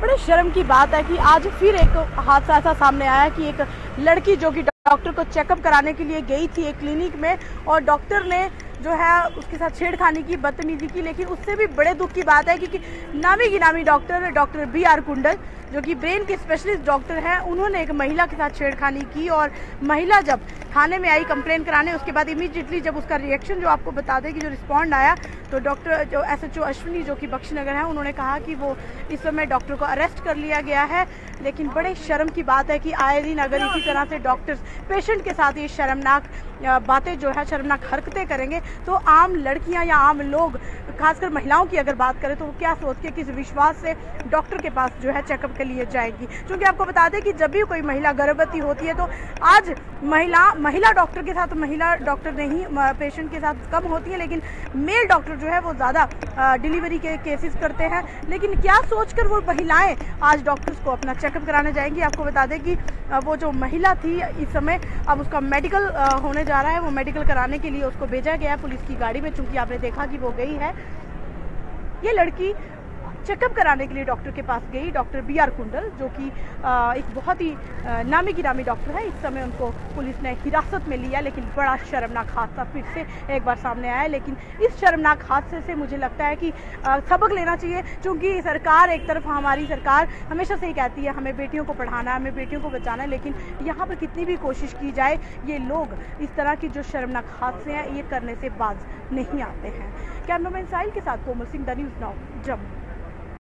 बड़े शर्म की बात है कि आज फिर एक हादसा ऐसा सामने आया कि एक लड़की जो कि डॉक्टर को चेकअप कराने के लिए गई थी एक क्लिनिक में और डॉक्टर ने जो है उसके साथ छेड़खानी की, बदतमीजी की, लेकिन उससे भी बड़े दुख की बात है क्योंकि नामी गिनामी doctor doctor B R Kundal, जो कि ब्रेन के स्पेशलिस्ट डॉक्टर हैं, उन्होंने एक महिला के साथ छेड़खानी की और महिला जब थाने में आई कंप्लेन कराने, उसके बाद इमीडिएटली जब उसका रिएक्शन जो आपको बता दें कि जो रिस्पॉन्ड आया तो डॉक्टर जो एस एच ओ अश्विनी जो कि बख्शीनगर है, उन्होंने कहा कि वो इस समय डॉक्टर को अरेस्ट कर लिया गया है। लेकिन बड़े शर्म की बात है कि आए दिन अगर इसी तरह से डॉक्टर्स पेशेंट के साथ ये शर्मनाक बातें जो है, शर्मनाक हरकतें करेंगे। तो आम लड़कियाँ या आम लोग, खासकर महिलाओं की अगर बात करें तो वो क्या सोच के किस विश्वास से डॉक्टर के पास जो है चेकअप के लिए जाएगी? क्योंकि आपको बता दें कि जब भी कोई महिला गर्भवती होती है तो आज महिला महिला डॉक्टर के साथ, महिला डॉक्टर नहीं पेशेंट के साथ कम होती है, लेकिन मेल डॉक्टर जो है वो ज़्यादा डिलीवरी के केसेस करते हैं। लेकिन क्या सोचकर वो महिलाएँ आज डॉक्टर्स को अपना चेकअप कराने जाएँगी? आपको बता दें कि वो जो महिला थी इस समय, अब उसका मेडिकल होने जा रहा है। वो मेडिकल कराने के लिए उसको भेजा गया है पुलिस की गाड़ी में, चूँकि आपने देखा कि वो गई है। ये लड़की चेकअप कराने के लिए डॉक्टर के पास गई, डॉक्टर बी आर कुंडल, जो कि एक बहुत ही नामी गिरामी डॉक्टर है। इस समय उनको पुलिस ने हिरासत में लिया, लेकिन बड़ा शर्मनाक हादसा फिर से एक बार सामने आया। लेकिन इस शर्मनाक हादसे से मुझे लगता है कि सबक लेना चाहिए, क्योंकि सरकार एक तरफ़, हमारी सरकार हमेशा से ही कहती है, हमें बेटियों को पढ़ाना है, हमें बेटियों को बचाना है, लेकिन यहाँ पर कितनी भी कोशिश की जाए, ये लोग इस तरह की जो शर्मनाक हादसे हैं, ये करने से बाज नहीं आते हैं। कैमरामैन साहिल के साथ Komal Singh, the news now Jammu.